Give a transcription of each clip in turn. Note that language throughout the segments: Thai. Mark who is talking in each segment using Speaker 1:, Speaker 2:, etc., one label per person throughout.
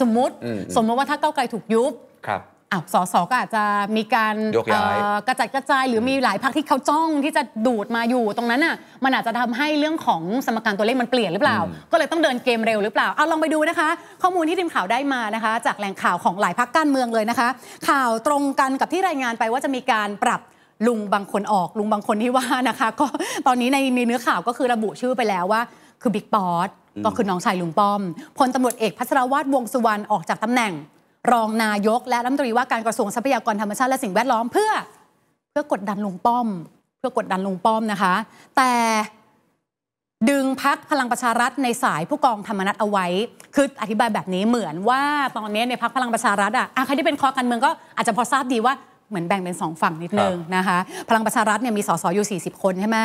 Speaker 1: สมมุติ
Speaker 2: อืม
Speaker 1: สมมติว่าถ้าก้าวไกลถูกยุบ
Speaker 2: ครับ
Speaker 1: อ้าวสสก็อาจจะมีการ
Speaker 2: ยกย้าย
Speaker 1: เอ่อกระจัดกระจายหรือมีหลายพรรคที่เขาจ้องที่จะดูดมาอยู่ตรงนั้นน่ะมันอาจจะทำให้เรื่องของสมการตัวเลขมันเปลี่ยนหรือเปล่า ก็เลยต้องเดินเกมเร็วหรือเปล่าเอาลองไปดูนะคะ ข้อมูลที่ทีมข่าวได้มานะคะ จากแหล่งข่าวของหลายพรรคการเมืองเลยนะคะ ข่าวตรงกันกับที่รายงานไปว่าจะมีการปรับลุงบางคนออกลุงบางคนที่ว่านะคะ ก็ตอนนี้ในในเนื้อข่าวก็คือระบุชื่อไปแล้วว่า คือบิ๊กป๊อตก็คือน้องชายลุงป้อมพลตำรวจเอกพัชรวาทวงสุวรรณออกจากตำแหน่ง รองนายก และรัฐมนตรีว่าการกระทรวงทรัพยากรธรรมชาติและสิ่งแวดล้อมเพื่อ เพื่อกดดันลุงป้อม เพื่อกดดันลุงป้อมนะคะ แต่ดึงพักพลังประชารัฐในสายผู้กองธรรมนัฐเอาไว้ คืออธิบายแบบนี้เหมือนว่าตอนนี้ในพักพลังประชารัฐอะอะใครที่เป็นคอการเมืองก็อาจจะพอทราบดีว่าเหมือนแบ่งเป็นสองฝั่งนิดนึงนะคะ พลังประชารัฐเนี่ยมีสสอยู่ 40 คนใช่ไหม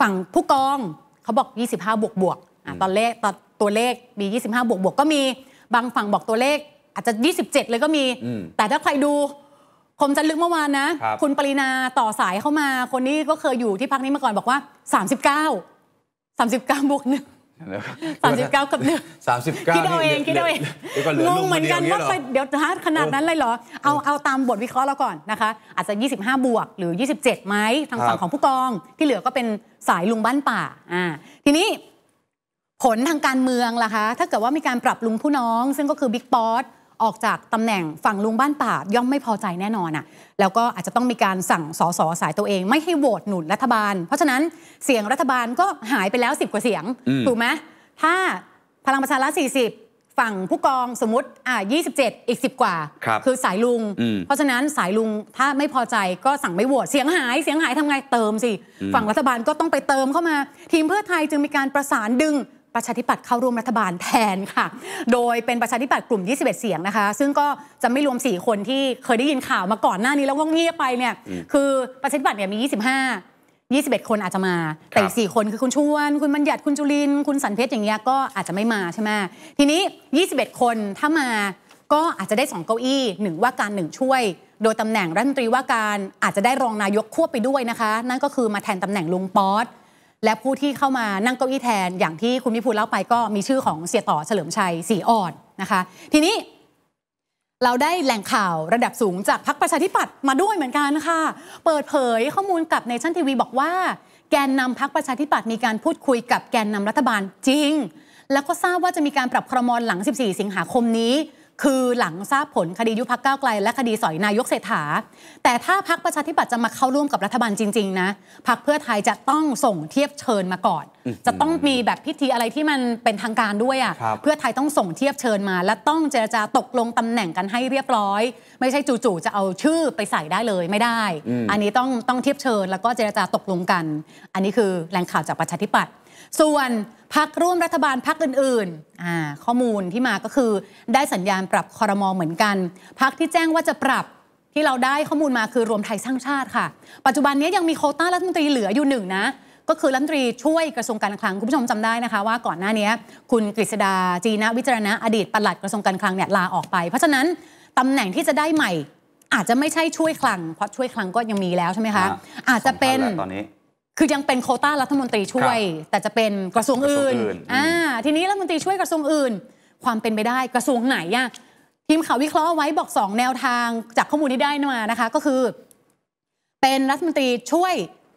Speaker 1: ฝั่งผู้กอง เขาบอก 25 บวกบวกๆอะตอนเลขตอนตัวเลขมี 25 บวกบวกๆก็มีบางฝั่งบอกตัวเลขอาจจะ 27 เลยก็มี
Speaker 2: อืม
Speaker 1: แต่ถ้าใครดูผมจะลึกเมื่อวานนะ
Speaker 2: ครับ
Speaker 1: ณปรินาต่อสายเข้ามาคนนี้ก็เคยอยู่ที่พักนี้มาก่อนบอกว่า 39 39 บวกหนึ่ง 39กับหนึ่ง
Speaker 2: สามสิบเก้า
Speaker 1: คิดเอาเองคิดเอาเอง
Speaker 2: ดี๋ยวก่อนเหลือง
Speaker 1: ง
Speaker 2: ลุง
Speaker 1: เหมือนกัน
Speaker 2: คดีย
Speaker 1: ว่า
Speaker 2: หร
Speaker 1: ไปเดี๋ยวฮะขนาดนั้นเลยเหรอ เอาเอาตามบทวิเคราะห์เราก่อนนะคะ อาจจะ 25 บวกหรือ 27ไหมทางฝั่งของผู้กอง ที่เหลือก็เป็นสายลุงบ้านป่าอ่าทีนี้ผลทางการเมืองล่ะคะ ถ้าเกิดว่ามีการปรับลุงผู้น้อง ซึ่งก็คือบิ๊กป๊อต ออกจากตำแหน่งฝั่งลุงบ้านป่าย่อมไม่พอใจแน่นอนอะ่ะแล้วก็อาจจะต้องมีการสั่งสอสอสายตัวเอง ไม่ให้โหวตหนุนรัฐบาล เพราะฉะนั้นเสียงรัฐบาลก็หายไปแล้ว 10 กว่าเสียง
Speaker 2: อืม
Speaker 1: ถูกไหมถ้าพลังประชารัฐ40 ฝั่งผู้กองสมมติอ่า27 อีก 10 กว่า
Speaker 2: ครับ
Speaker 1: คือสายลุง
Speaker 2: อืม
Speaker 1: เพราะฉะนั้นสายลุงถ้าไม่พอใจก็สั่งไม่โหวตเสียงหายเสียงหายทำไงเติมสิ ฝั่งรัฐบาลก็ต้องไปเติมเข้ามา ทีมเพื่อไทยจึงมีการประสานดึง ประชาธิปัตย์เข้าร่วมรัฐบาลแทนค่ะ โดยเป็นประชาธิปัตย์กลุ่ม 21 เสียงนะคะ ซึ่งก็จะไม่รวม 4 คนที่เคยได้ยินข่าวมาก่อนหน้านี้แล้วก็เงียบไปเนี่ย คือประชาธิปัตย์เนี่ยมี 25 21 คนอาจจะมา แต่อีก4คนคือคุณชวน คุณบัญญัติคุณจุลินทร์คุณสันเพชรอย่างเงี้ยก็อาจจะไม่มาใช่ไหมทีนี้ 21 คนถ้ามาก็อาจจะได้ 2 เก้าอี้หนึ่งว่าการหนึ่งช่วย โดยตำแหน่งรัฐมนตรีว่าการอาจจะได้รองนายกควบไปด้วยนะคะ นั่นก็คือมาแทนตำแหน่งลุงป๊อต และผู้ที่เข้ามานั่งเก้าอี้แทน อย่างที่คุณพิพูลเล่าไปก็มีชื่อของเสียต่อเฉลิมชัยศรีอ่อนนะคะ ทีนี้เราได้แหล่งข่าวระดับสูงจากพรรคประชาธิปัตย์มาด้วยเหมือนกันค่ะ เปิดเผยข้อมูลกับเนชั่นทีวีบอกว่า แกนนำพรรคประชาธิปัตย์มีการพูดคุยกับแกนนำรัฐบาลจริง แล้วก็ทราบว่าจะมีการปรับครมหลัง 14 สิงหาคมนี้ คือหลังทราบผลคดียุบพรรคก้าวไกล และคดีสอยนายกเศรษฐา แต่ถ้าพรรคประชาธิปัตย์จะมาเข้าร่วมกับรัฐบาลจริง ๆ นะพรรคเพื่อไทยจะต้องส่งเทียบเชิญมาก่อน จะต้องมีแบบพิธีอะไรที่มันเป็นทางการด้วยอะ
Speaker 2: ครับ
Speaker 1: เพื่อไทยต้องส่งเทียบเชิญมา และต้องเจรจาตกลงตำแหน่งกันให้เรียบร้อย ไม่ใช่จู่ๆจะเอาชื่อไปใส่ได้เลยไม่ได้ อันนี้ต้องต้องเทียบเชิญแล้วก็เจรจาตกลงกัน อันนี้คือแหล่งข่าวจากประชาธิปัตย์ ส่วนพักร่วมรัฐบาลพักอื่นๆอ่าข้อมูลที่มาก็คือได้สัญญาณปรับคอรมอเหมือนกัน พักที่แจ้งว่าจะปรับที่เราได้ข้อมูลมาคือรวมไทยสร้างชาติค่ะ ปัจจุบันนี้ยังมีโควต้ารัฐมนตรีเหลืออยู่หนึ่งนะ ก็คือรัฐมนตรีช่วยกระทรวงการคลังคุณผู้ชมจำได้นะคะ ว่าก่อนหน้านี้คุณกฤษดาจีนะวิจารณะอดีตปลัดกระทรวงการคลังเนี่ยลาออกไป เพราะฉะนั้นตำแหน่งที่จะได้ใหม่อาจจะไม่ใช่ช่วยคลัง เพราะช่วยคลังก็ยังมีแล้วใช่ไหมคะ
Speaker 2: อ่า
Speaker 1: อาจจะเป็น
Speaker 2: สองพัแล้วตอนนี้
Speaker 1: คือยังเป็นโควต้ารัฐมนตรีช่วย แต่จะเป็นกระทรวงอื่น
Speaker 2: กระทรวงอื่น
Speaker 1: อ่าทีนี้รัฐมนตรีช่วยกระทรวงอื่น ความเป็นไปได้กระทรวงไหนอะทีมข่าววิเคราะห์เอาไว้บอก 2 แนวทางจากข้อมูลที่ได้มานะคะ ก็คือ เป็นรัฐมนตรีช่วย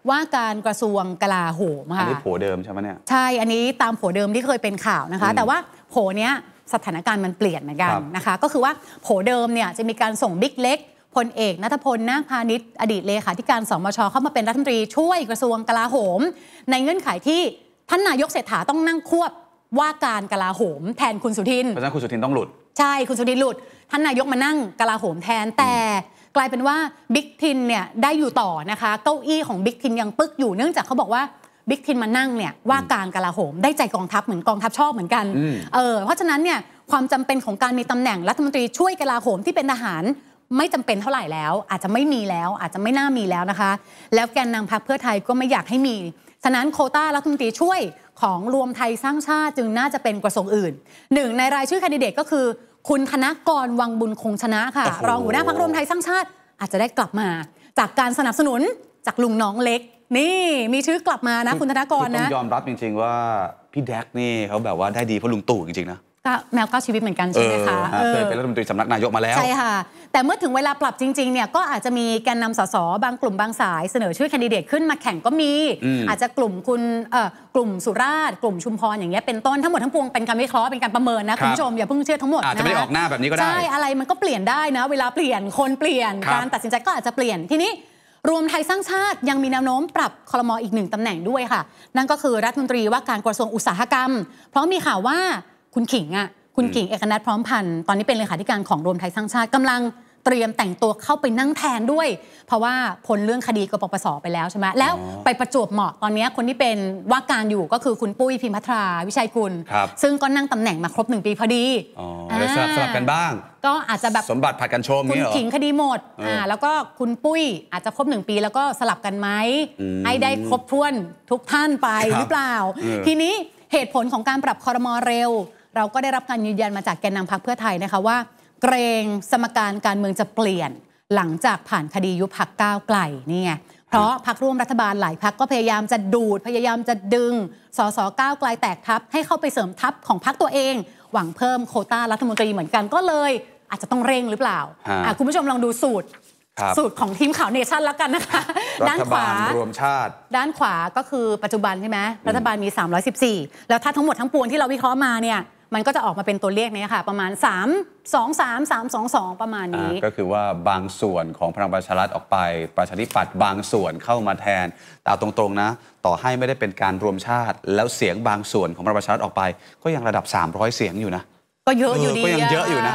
Speaker 1: ว่าการกระทรวงกลาโหม
Speaker 2: อัน
Speaker 1: ค่ะ
Speaker 2: นี้โผเดิมใช่ไหมเนี่ย
Speaker 1: ใช่อันนี้ตามโผเดิมที่เคยเป็นข่าวนะคะ
Speaker 2: อืม
Speaker 1: แต่ว่าโผเนี้ยสถานการณ์มันเปลี่ยนเหมือนกัน
Speaker 2: ครับ
Speaker 1: นะคะ ก็คือว่าโผเดิมเนี่ยจะมีการส่งบิ๊กเล็ก พลเอกนัทพลนาคพาณิชย์อดีตเลขาธิการสมชเข้ามาเป็นรัฐมนตรีช่วยกระทรวงกลาโหม ในเงื่อนไขที่ท่านนายกเศรษฐาต้องนั่งควบว่าการกลาโหม แทนคุณสุทิน
Speaker 2: เพราะฉะนั้นคุณสุทินต้องหลุด
Speaker 1: ใช่คุณสุทินหลุด ท่านนายกมานั่งกลาโหมแทนแต่กลายเป็นว่าบิ๊กทินเนี่ยได้อยู่ต่อนะคะเก้าอี้ของบิ๊กทินยังปึกอยู่เนื่องจากเขาบอกว่าบิ๊กทินมานั่งเนี่ยว่าการกลาโหม ได้ใจกองทัพเหมือนกองทัพชอบเหมือนกัน
Speaker 2: อืม
Speaker 1: เออเพราะฉะนั้นเนี่ยความจำเป็นของการมีตำแหน่งรัฐมนตรีช่วยกลาโหมที่เป็นทหาร ไม่จำเป็นเท่าไหร่แล้ว อาจจะไม่มีแล้ว อาจจะไม่น่ามีแล้วนะคะ แล้วแกนนำพรรคเพื่อไทยก็ไม่อยากให้มีฉะนั้นโควต้ารัฐมนตรีช่วยของรวมไทยสร้างชาติจึงน่าจะเป็นกระทรวงอื่นหนึ่งในรายชื่อแคนดิเดตก็คือ คุณธนกรวังบุญคงชนะค่ะ
Speaker 2: โอ้โห
Speaker 1: รองหัวหน้าพรรครวมไทยสร้างชาติ อาจจะได้กลับมา จากการสนับสนุนจากลุงน้องเล็ก นี่มีชื่อกลับมานะ คุณธนกร
Speaker 2: คือต้อ
Speaker 1: นะ
Speaker 2: งยอมรับจริง ๆ ว่าพี่แดกนี่เขาแบบว่าได้ดีเพราะลุงตู่จริงๆนะ
Speaker 1: ก็แมวเก้าชีวิตเหมือนกันใช่ไหมคะ
Speaker 2: เออฮะเคยเป็นรัฐมนตรีสำนักนายกมาแล้ว
Speaker 1: ใช่ค่ะ แต่เมื่อถึงเวลาปรับจริงๆเนี่ยก็อาจจะมีแกนนำสสบางกลุ่มบางสายเสนอชื่อแคนดิเดตขึ้นมาแข่งก็มี
Speaker 2: อืม
Speaker 1: อาจจะกลุ่มคุณเอ่อกลุ่มสุราษฎร์กลุ่มชุมพรอย่างเงี้ยเป็นต้นทั้งหมดทั้งปวงเป็นการวิเคราะห์เป็นการประเมินนะ
Speaker 2: ครั
Speaker 1: คุ
Speaker 2: บ
Speaker 1: ณผู้ชมอย่าเพิ่งเชื่อทั้งหมด
Speaker 2: อาจจะไม่ได้
Speaker 1: ค
Speaker 2: ออกหน้าแบบนี้ก็ได้
Speaker 1: ใช่อะไรมันก็เปลี่ยนได้นะ เวลาเปลี่ยนคนเปลี่ยน
Speaker 2: ครับ
Speaker 1: การตัดสินใจก็อาจจะเปลี่ยนทีนี้รวมไทยสร้างชาติยังมีแนวโน้มปรับคลมออีกหนึ่งตำแหน่งด้วยค่ะ นั่นก็คือรัฐมนตรีว่าการกระทรวงอุตสาหกรรม เพราะมีข่าวว่า คุณขิงอะคุณขิงเอกนัทพร้อมพันธ์ตอนนี้เป็นเลขาธิการของรวมไทยสร้างชาติกำลังเตรียมแต่งตัวเข้าไปนั่งแทนด้วย เพราะว่าพ้นเรื่องคดีกปปสไปแล้วใช่ไหมแล้วไปประจวบเหมาะตอนนี้คนที่เป็นว่าการอยู่ก็คือคุณปุ้ยพิมพัทราวิชัยกุล
Speaker 2: ครับ
Speaker 1: ซึ่งก็นั่งตำแหน่งมาครบหนึ่งปีพอดี
Speaker 2: อ๋อเลยสลับสลับกันบ้าง
Speaker 1: ก็อาจจะแบบ
Speaker 2: สมบัติผัดกันชม
Speaker 1: คุณ
Speaker 2: นี่เหรอ
Speaker 1: ขิงคดีหมด
Speaker 2: เอออ่
Speaker 1: อ่าแล้วก็คุณปุ้ยอาจจะครบหนึ่งปีแล้วก็สลับกันไหม
Speaker 2: อืม
Speaker 1: ให้ได้ครบถ้วนทุกท่านไป
Speaker 2: ครับ
Speaker 1: หรือเปล่า
Speaker 2: เออ
Speaker 1: ทีนี้เหตุผลของการปรับคอรมอเร็ว เราก็ได้รับการยืนยันมาจากแกนนำพักเพื่อไทยนะคะว่า เกรงสมการการเมืองจะเปลี่ยนหลังจากผ่านคดียุบพักก้าวไกลนี่ไงเพราะพักร่วมรัฐบาลหลายพักก็พยายามจะดูดพยายามจะดึงสสก้าวไกลแตกทัพให้เข้าไปเสริมทัพของพักตัวเอง หวังเพิ่มโควต้ารัฐมนตรีเหมือนกันก็เลย อาจจะต้องเร่งหรือเปล่า
Speaker 2: ฮะ
Speaker 1: อะคุณผู้ชมลองดูสูตร
Speaker 2: ครับ
Speaker 1: สูตรของทีมข่าวเนชั่นแล้วกันนะคะ
Speaker 2: รั
Speaker 1: ด้าน
Speaker 2: ฐ
Speaker 1: ขวา
Speaker 2: บาลรวมชาติ
Speaker 1: ด้านขวาก็คือปัจจุบันใช่ไหมรัฐบาลมี 314 แล้วถ้าทั้งหมดทั้งปวงที่เราวิเคราะห์มาเนี่ย มันก็จะออกมาเป็นตัวเลขเนี้ค่ะ ประมาณ 3 2 3 3 2 2 ประมาณนี้
Speaker 2: อ่าก็คือว่าบางส่วนของพลังประชารัฐออกไป ประชาธิปัตย์บางส่วนเข้ามาแทนแต่เอาตรงๆนะ ต่อให้ไม่ได้เป็นการรวมชาติ แล้วเสียงบางส่วนของพลังประชารัฐออกไป ก็ยังระดับ 300 เสียงอยู่นะ
Speaker 1: ก็เยอะอยู่ดี
Speaker 2: ก็ยังเยอะะอยู่นะ